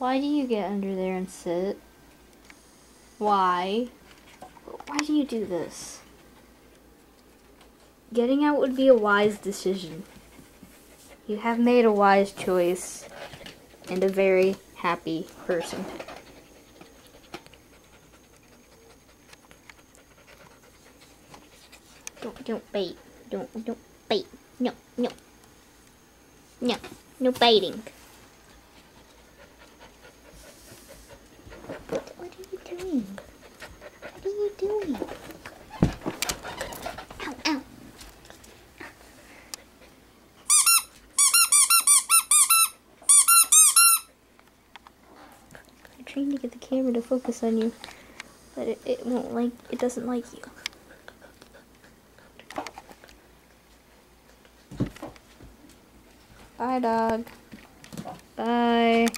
Why do you get under there and sit? Why? Why do you do this? Getting out would be a wise decision. You have made a wise choice and a very happy person. Don't don't bait. Don't don't bait. No no. No no baiting. What, what are you doing? What are you doing? Ow ow. I'm trying to get the camera to focus on you, but it, it won't like it doesn't like you. Bye, dog. Bye.